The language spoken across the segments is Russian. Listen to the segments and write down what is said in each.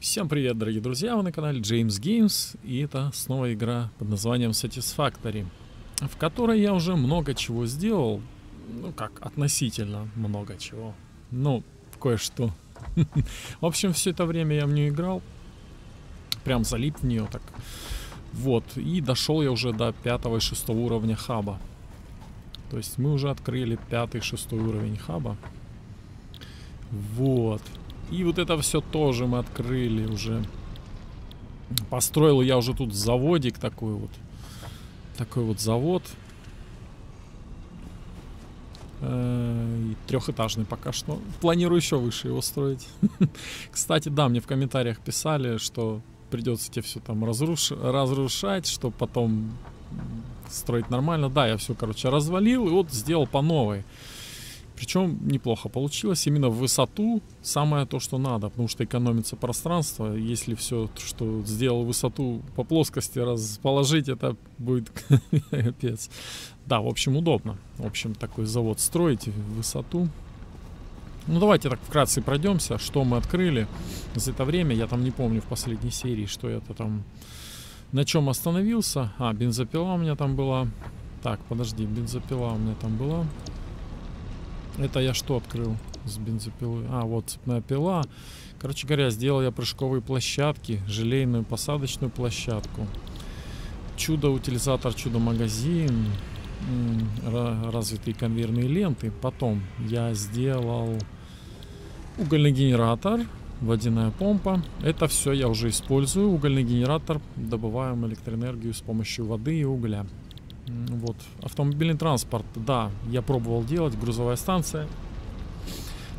Всем привет, дорогие друзья! Вы на канале James Games, и это снова игра под названием Satisfactory, в которой я уже много чего сделал, ну как, относительно много чего, ну, кое-что. В общем, все это время я в нее играл, прям залип в нее так. Вот, и дошел я уже до пятого и шестого уровня хаба. То есть мы уже открыли пятый и шестой уровень хаба. Вот. И вот это все тоже мы открыли уже. Построил я уже тут заводик такой вот. Такой вот завод. Э, трехэтажный пока что. Планирую еще выше его строить. Кстати, да, мне в комментариях писали, что придется тебе все там разруш... разрушать, чтобы потом строить нормально. Да, я все, короче, развалил и вот сделал по новой. Причем неплохо получилось. Именно в высоту самое то, что надо, потому что экономится пространство. Если все, что сделал высоту по плоскости расположить, это будет капец. Да, в общем, удобно. В общем, такой завод строить в высоту. Ну, давайте так вкратце пройдемся, что мы открыли за это время. Я там не помню в последней серии, что я-то там... На чем остановился? А, бензопила у меня там была. Так, подожди, бензопила у меня там была. Это я что открыл с бензопилой? А, вот цепная пила. Короче говоря, сделал я прыжковые площадки, желейную посадочную площадку. Чудо-утилизатор, чудо-магазин, развитые конвейерные ленты. Потом я сделал угольный генератор, водяная помпа. Это все я уже использую. Угольный генератор. Добываем электроэнергию с помощью воды и угля. Вот. Автомобильный транспорт, да, я пробовал делать, грузовая станция.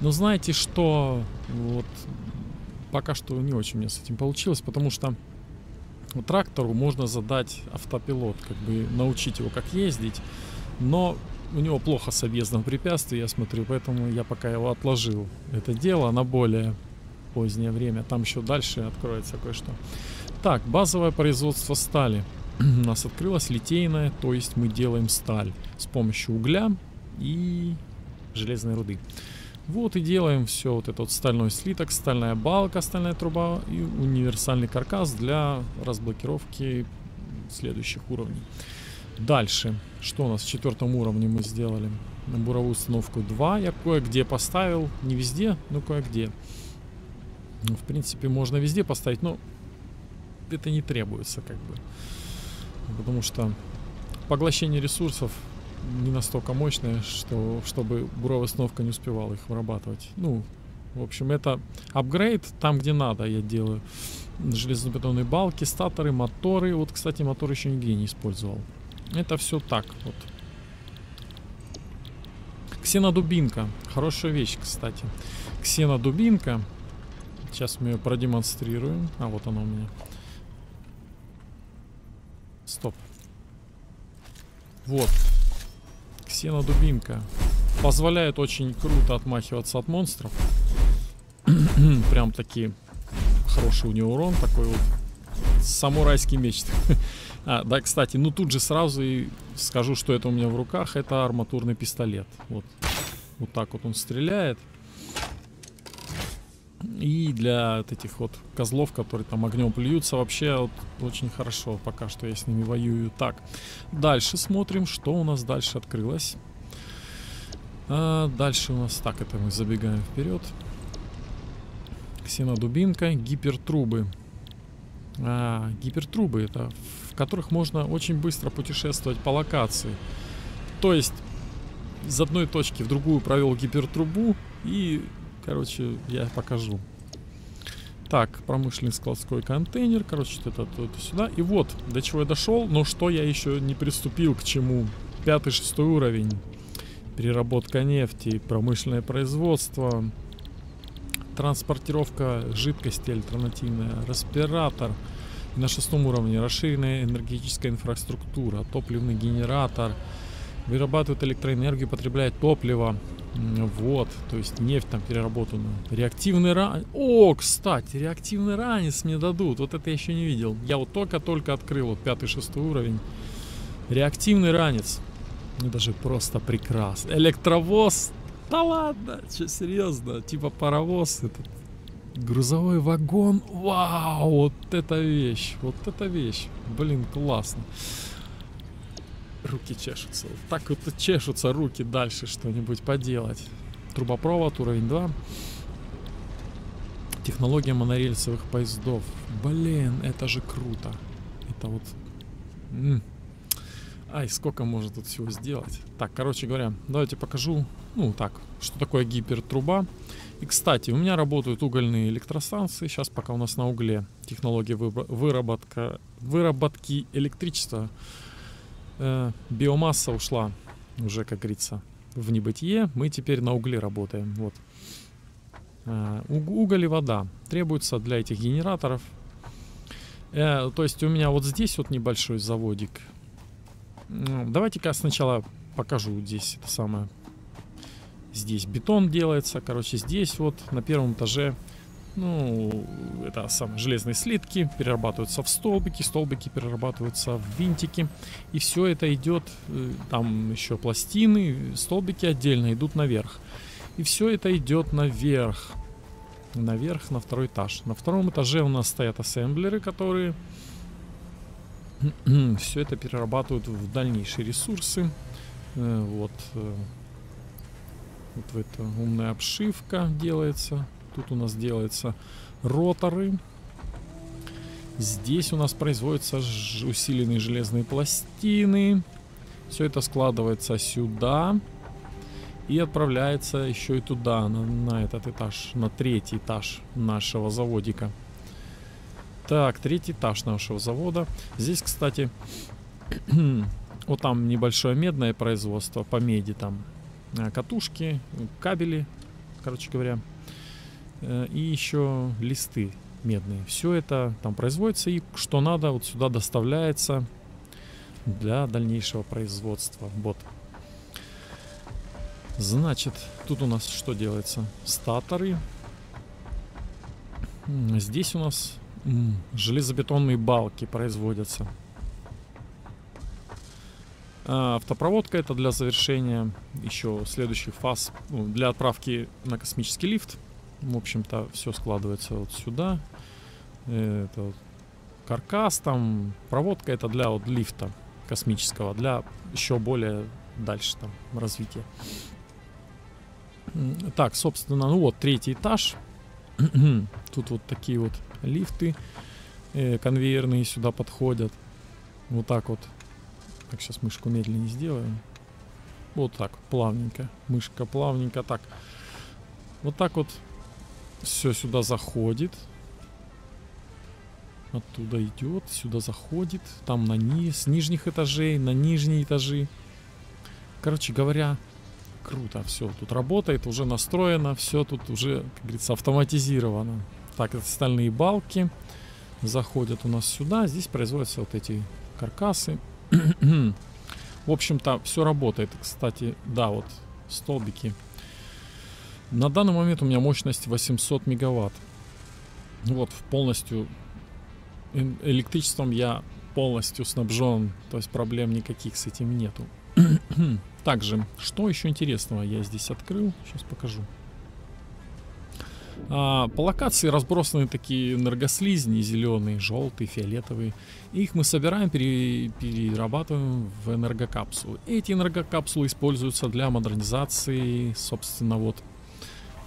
Но знаете что, вот пока что не очень у меня с этим получилось, потому что трактору можно задать автопилот, как бы научить его как ездить, но у него плохо с объездом препятствий, я смотрю, поэтому я пока его отложил. Это дело на более позднее время, там еще дальше откроется кое-что. Так, базовое производство стали. У нас открылась литейная, то есть мы делаем сталь с помощью угля и железной руды. Вот и делаем все вот этот вот стальной слиток, стальная балка, стальная труба и универсальный каркас для разблокировки следующих уровней. Дальше, что у нас в четвертом уровне мы сделали? Буровую установку 2 я кое-где поставил, не везде, но кое-где. Ну, в принципе, можно везде поставить, но это не требуется как бы потому что поглощение ресурсов не настолько мощное, что, чтобы буровая установка не успевала их вырабатывать. Ну, в общем, это апгрейд там, где надо, я делаю. Железобетонные балки, статоры, моторы. Вот, кстати, мотор еще нигде не использовал. Это все так вот. Ксенодубинка. Хорошая вещь, кстати. Ксенодубинка. Сейчас мы ее продемонстрируем. А, вот она у меня. Стоп. Вот. Ксенодубинка. Позволяет очень круто отмахиваться от монстров. Прям такие хороший у него урон такой вот. Самурайский меч. а, да, кстати, ну тут же сразу и скажу, что это у меня в руках. Это арматурный пистолет. Вот. Вот так вот он стреляет. И для вот этих вот козлов, которые там огнем плюются, вообще вот очень хорошо пока что я с ними воюю. Так, дальше смотрим, что у нас дальше открылось. А, дальше у нас, так, это мы забегаем вперед. Ксенодубинка, гипертрубы. А, гипертрубы, это в которых можно очень быстро путешествовать по локации. То есть, из одной точки в другую провел гипертрубу и Короче, я покажу. Так, промышленный складской контейнер. Короче, это, это, это сюда. И вот, до чего я дошел, но что я еще не приступил к чему. Пятый, шестой уровень. Переработка нефти, промышленное производство, транспортировка жидкости альтернативная, респиратор. На шестом уровне расширенная энергетическая инфраструктура, топливный генератор, вырабатывает электроэнергию, потребляет топливо, вот, то есть нефть там переработанную. Реактивный ранец. О, кстати, реактивный ранец мне дадут. Вот это я еще не видел. Я вот только-только открыл, вот пятый, шестой уровень. Реактивный ранец. Ну, даже просто прекрасно. Электровоз. Да ладно, что, серьезно? Типа паровоз этот. грузовой вагон. Вау, вот это вещь, вот это вещь. Блин, классно. Руки чешутся. Так вот чешутся руки дальше что-нибудь поделать. Трубопровод, уровень 2. Технология монорельсовых поездов. Блин, это же круто. Это вот... М Ай, сколько можно тут всего сделать. Так, короче говоря, давайте покажу, ну так, что такое гипертруба. И, кстати, у меня работают угольные электростанции. Сейчас пока у нас на угле технология выработка, выработки электричества. Э, биомасса ушла уже, как говорится, в небытие. Мы теперь на угле работаем. Вот. Э, уголь и вода требуется для этих генераторов. Э, то есть у меня вот здесь вот небольшой заводик давайте-ка сначала покажу здесь это самое. Здесь бетон делается, короче, здесь вот на первом этаже, ну, это самые железные слитки перерабатываются в столбики, столбики перерабатываются в винтики, и все это идет, э, там еще пластины, столбики отдельно идут наверх, и все это идет наверх, наверх на второй этаж. На втором этаже у нас стоят ассемблеры, которые все это перерабатывают в дальнейшие ресурсы. Э, вот, э, вот в это умная обшивка делается. Тут у нас делаются роторы. Здесь у нас производятся усиленные железные пластины. Все это складывается сюда и отправляется еще и туда, на, на этот этаж, на третий этаж нашего заводика. Так, третий этаж нашего завода. Здесь, кстати, вот там небольшое медное производство по меди. Там э, катушки, кабели, короче говоря. Э, и еще листы медные. Все это там производится и что надо вот сюда доставляется для дальнейшего производства. Вот. Значит, тут у нас что делается? Статоры. Здесь у нас железобетонные балки производятся. А автопроводка это для завершения еще следующих фаз, ну, для отправки на космический лифт. В общем-то, все складывается вот сюда. Это вот каркас, там проводка это для вот лифта космического, для еще более дальше там развития. Так, собственно, ну вот третий этаж. Тут вот такие вот лифты э, конвейерные сюда подходят. Вот так вот. Так, сейчас мышку медленнее сделаем. Вот так, плавненько. Мышка плавненько. Так. Вот так вот все сюда заходит. Оттуда идет, сюда заходит. Там на низ, с нижних этажей, на нижние этажи. Короче говоря, круто. Все тут работает, уже настроено, все тут уже, как говорится, автоматизировано. Так, это стальные балки заходят у нас сюда. Здесь производятся вот эти каркасы. В общем-то, все работает. Кстати, да, вот столбики. На данный момент у меня мощность 800 мегаватт. Вот, полностью электричеством я полностью снабжен, то есть проблем никаких с этим нету. Также, что еще интересного я здесь открыл, сейчас покажу. А, по локации разбросаны такие энергослизни, зеленые, желтые, фиолетовые. Их мы собираем, пере, перерабатываем в энергокапсулы. Эти энергокапсулы используются для модернизации, собственно, вот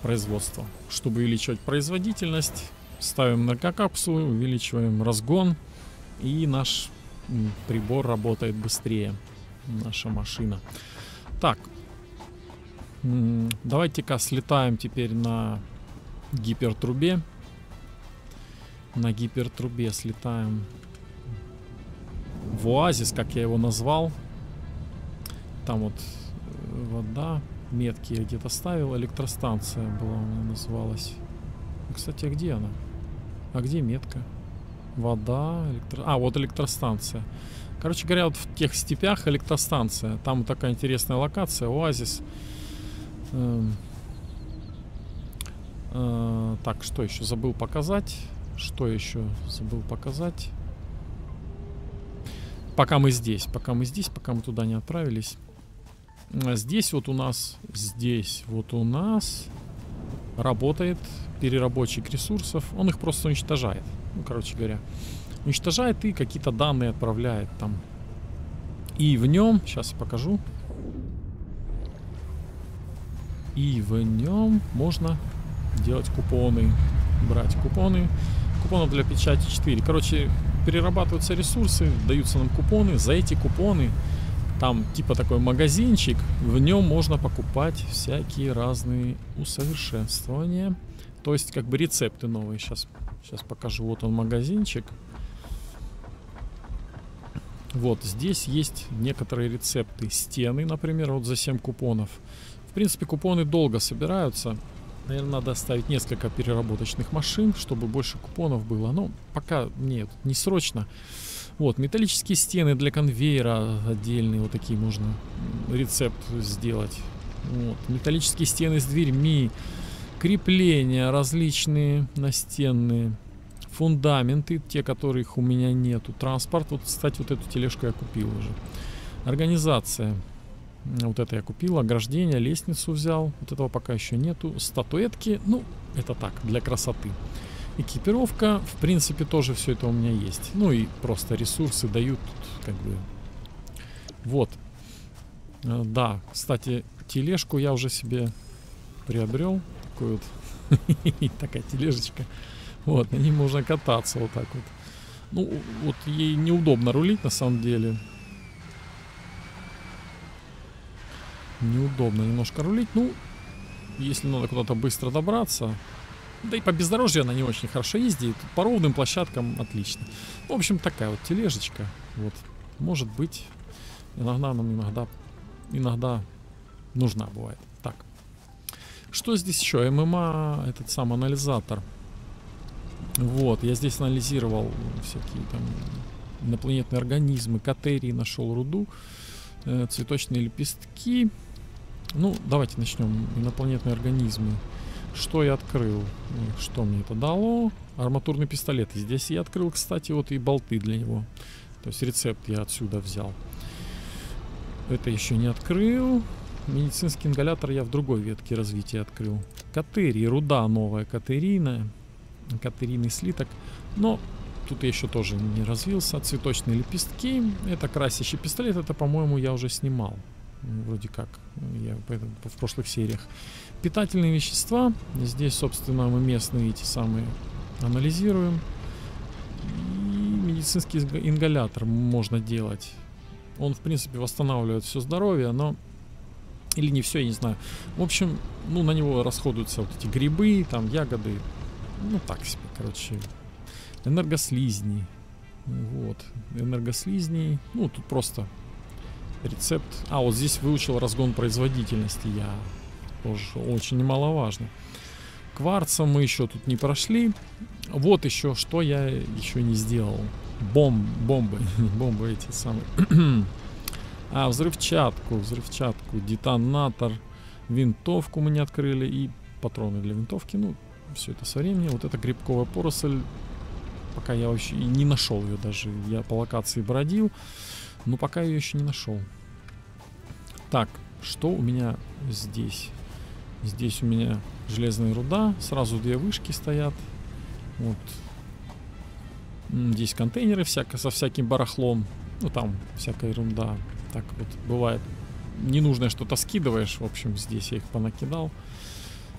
производства. Чтобы увеличивать производительность, ставим энергокапсулы, увеличиваем разгон, и наш прибор работает быстрее, наша машина. Так, давайте-ка слетаем теперь на гипертрубе. На гипертрубе слетаем в оазис, как я его назвал. Там вот э, вода, метки я где-то ставил, электростанция была у меня называлась. Кстати, а где она? А где метка? Вода, электро... А, вот электростанция. Короче говоря, вот в тех степях электростанция. Там такая интересная локация, оазис. Эм, Э, так, что еще забыл показать? Что еще забыл показать? Пока мы здесь, пока мы здесь, пока мы туда не отправились. Здесь вот у нас, здесь вот у нас работает, переработчик ресурсов, он их просто уничтожает. Ну, короче говоря, уничтожает и какие-то данные отправляет там. И в нем, сейчас я покажу, и в нем можно делать купоны, брать купоны. Купонов для печати 4. Короче, перерабатываются ресурсы, даются нам купоны. За эти купоны там типа такой магазинчик, в нем можно покупать всякие разные усовершенствования. То есть как бы рецепты новые. Сейчас, сейчас покажу. Вот он магазинчик. Вот здесь есть некоторые рецепты. Стены, например, вот за 7 купонов. В принципе, купоны долго собираются. Наверное, надо ставить несколько переработочных машин, чтобы больше купонов было. Но пока нет, не срочно. Вот, металлические стены для конвейера отдельные, вот такие можно рецепт сделать. Вот, металлические стены с дверьми, крепления различные настенные, фундаменты, те, которых у меня нету, транспорт. Вот, кстати, вот эту тележку я купил уже. Организация. Вот это я купил, ограждение, лестницу взял. Вот этого пока еще нету. Статуэтки, ну, это так, для красоты. Экипировка, в принципе, тоже все это у меня есть. Ну и просто ресурсы дают, как бы. Вот. Э, да, кстати, тележку я уже себе приобрел. Такой вот такая тележечка. Вот, на ней можно кататься вот так вот. Ну, вот ей неудобно рулить на самом деле. неудобно немножко рулить. Ну, если надо куда-то быстро добраться, да и по бездорожью она не очень хорошо ездит. По ровным площадкам отлично. В общем, такая вот тележечка. Вот. Может быть, иногда нам иногда, иногда нужна бывает. Так. Что здесь еще? ММА, этот сам анализатор. Вот, я здесь анализировал всякие там инопланетные организмы, катерии, нашел руду, э, цветочные лепестки, ну, давайте начнем. Инопланетные организмы. Что я открыл? Что мне это дало? Арматурный пистолет. И здесь я открыл, кстати, вот и болты для него. То есть рецепт я отсюда взял. Это еще не открыл. Медицинский ингалятор я в другой ветке развития открыл. Катерий, руда новая катерийная. Катерийный слиток. Но тут я еще тоже не развился. Цветочные лепестки. Это красящий пистолет. Это, по-моему, я уже снимал вроде как, я в прошлых сериях. Питательные вещества, здесь, собственно, мы местные эти самые анализируем. И медицинский ингалятор можно делать. Он, в принципе, восстанавливает все здоровье, но... Или не все, я не знаю. В общем, ну, на него расходуются вот эти грибы, там, ягоды. Ну, так себе, короче. Энергослизни. Вот. Энергослизни. Ну, тут просто Рецепт. А, вот здесь выучил разгон производительности я. Тоже очень немаловажно. Кварца мы еще тут не прошли. Вот еще, что я еще не сделал. Бомб, бомбы, бомбы эти самые. а, взрывчатку, взрывчатку, детонатор, винтовку мы не открыли и патроны для винтовки. Ну, все это со временем. Вот эта грибковая поросль, пока я вообще не нашел ее даже. Я по локации бродил. Но пока ее еще не нашел. Так, что у меня здесь? Здесь у меня железная руда. Сразу две вышки стоят. Вот. Здесь контейнеры всяко, со всяким барахлом. Ну, там всякая ерунда. Так вот бывает. Ненужное что-то скидываешь. В общем, здесь я их понакидал.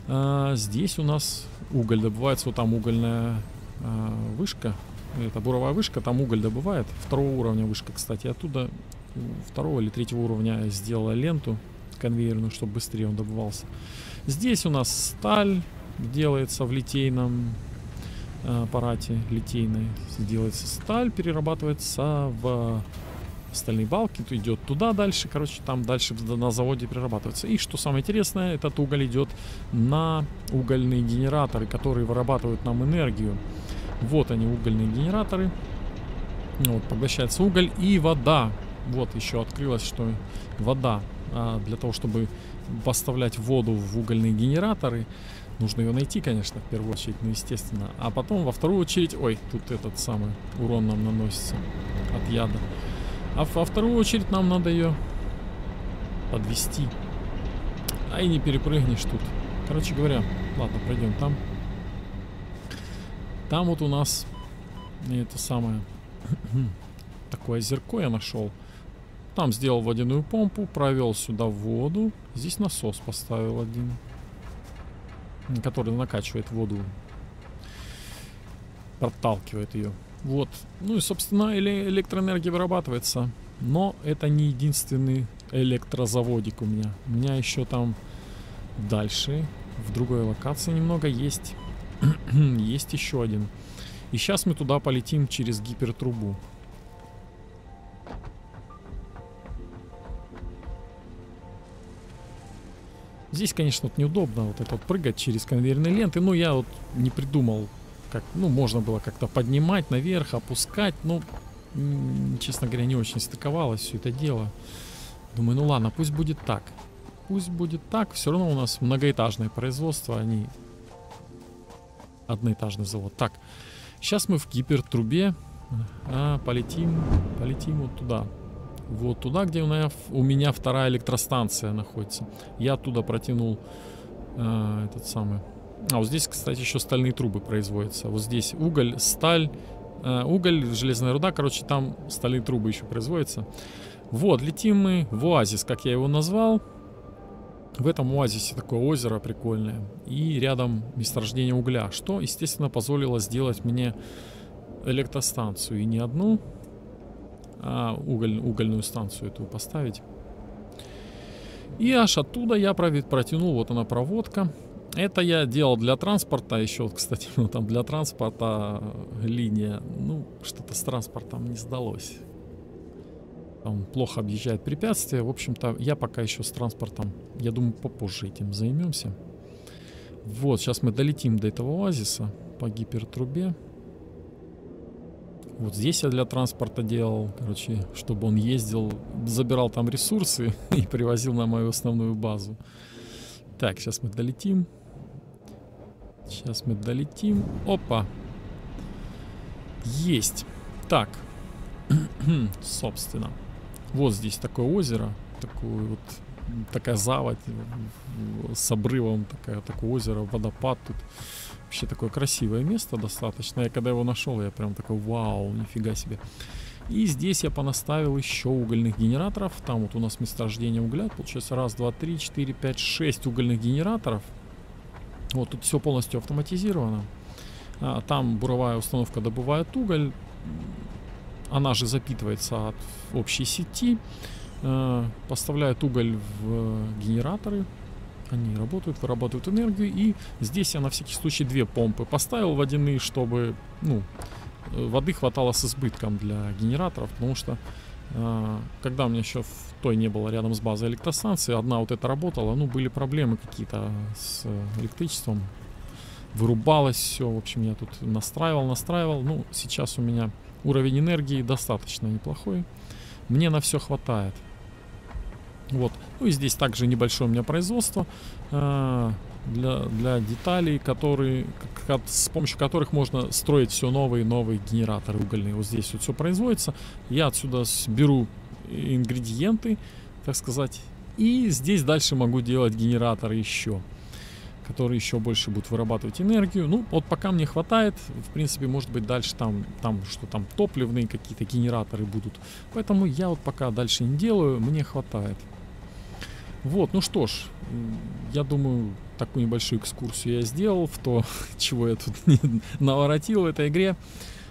А, здесь у нас уголь добывается. Вот там угольная а, вышка это буровая вышка, там уголь добывает. Второго уровня вышка, кстати, оттуда второго или третьего уровня сделала ленту конвейерную, чтобы быстрее он добывался. Здесь у нас сталь делается в литейном э, аппарате, литейной делается сталь, перерабатывается в стальные балки, то идет туда дальше, короче, там дальше на заводе перерабатывается. И что самое интересное, этот уголь идет на угольные генераторы, которые вырабатывают нам энергию. Вот они, угольные генераторы. Вот, поглощается уголь и вода. Вот еще открылось, что вода а, для того, чтобы поставлять воду в угольные генераторы, нужно ее найти, конечно, в первую очередь, ну, естественно. А потом, во вторую очередь, ой, тут этот самый урон нам наносится от яда. А во вторую очередь нам надо ее подвести. А и не перепрыгнешь тут. Короче говоря, ладно, пройдем там. Там вот у нас это самое такое озерко я нашел. Там сделал водяную помпу, провел сюда воду. Здесь насос поставил один, который накачивает воду, проталкивает ее. Вот. Ну и, собственно, электроэнергия вырабатывается. Но это не единственный электрозаводик у меня. У меня еще там дальше, в другой локации немного есть. есть еще один. И сейчас мы туда полетим через гипертрубу. Здесь, конечно, вот неудобно вот это вот прыгать через конвейерные ленты. Но я вот не придумал, как, ну, можно было как-то поднимать наверх, опускать. Ну, честно говоря, не очень стыковалось все это дело. Думаю, ну ладно, пусть будет так. Пусть будет так. Все равно у нас многоэтажное производство, они одноэтажный завод. Так, сейчас мы в гипертрубе а, полетим, полетим вот туда. Вот туда, где у меня, у меня вторая электростанция находится. Я оттуда протянул а, этот самый... А, вот здесь, кстати, еще стальные трубы производятся. Вот здесь уголь, сталь, а, уголь, железная руда, короче, там стальные трубы еще производятся. Вот, летим мы в оазис, как я его назвал. В этом оазисе такое озеро прикольное. И рядом месторождение угля, что, естественно, позволило сделать мне электростанцию. И не одну, а уголь, угольную станцию эту поставить. И аж оттуда я протянул, вот она проводка. Это я делал для транспорта еще, кстати, ну, там для транспорта линия. Ну, что-то с транспортом не сдалось он плохо объезжает препятствия. В общем-то, я пока еще с транспортом, я думаю, попозже этим займемся. Вот, сейчас мы долетим до этого оазиса по гипертрубе. Вот здесь я для транспорта делал, короче, чтобы он ездил, забирал там ресурсы и привозил на мою основную базу. Так, сейчас мы долетим. Сейчас мы долетим. Опа. Есть. Так. Собственно. Вот здесь такое озеро, такое вот такая заводь с обрывом, такая, такое озеро, водопад тут. Вообще такое красивое место достаточно. Я когда его нашел, я прям такой, вау, нифига себе. И здесь я понаставил еще угольных генераторов. Там вот у нас месторождение угля. Получается раз, два, три, четыре, пять, шесть угольных генераторов. Вот тут все полностью автоматизировано. А, там буровая установка добывает уголь она же запитывается от общей сети, э, поставляет уголь в генераторы, они работают, вырабатывают энергию, и здесь я на всякий случай две помпы поставил. Водяные, чтобы, ну, воды хватало с избытком для генераторов, потому что э, когда у меня еще в той не было рядом с базой электростанции, одна вот эта работала, ну, были проблемы какие-то с электричеством, вырубалось все, в общем, я тут настраивал, настраивал, ну, сейчас у меня Уровень энергии достаточно неплохой. Мне на все хватает. Вот. Ну и здесь также небольшое у меня производство э, для, для деталей, которые, как, с помощью которых можно строить все новые и новые генераторы угольные. Вот здесь вот все производится. Я отсюда беру ингредиенты, так сказать. И здесь дальше могу делать генераторы еще которые еще больше будут вырабатывать энергию. Ну, вот пока мне хватает, в принципе, может быть, дальше там, там что там, топливные какие-то генераторы будут. Поэтому я вот пока дальше не делаю, мне хватает. Вот, ну что ж, я думаю, такую небольшую экскурсию я сделал в то, чего я тут наворотил в этой игре.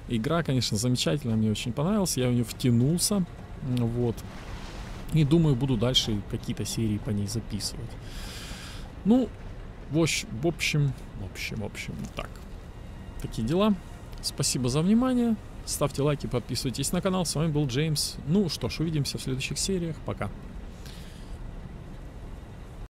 Игра, конечно, замечательная, мне очень понравилась, я в нее втянулся, вот. И думаю, буду дальше какие-то серии по ней записывать. Ну, в общем, в общем, в общем, так. Такие дела. Спасибо за внимание. Ставьте лайки, подписывайтесь на канал. С вами был Джеймс. Ну что ж, увидимся в следующих сериях. Пока.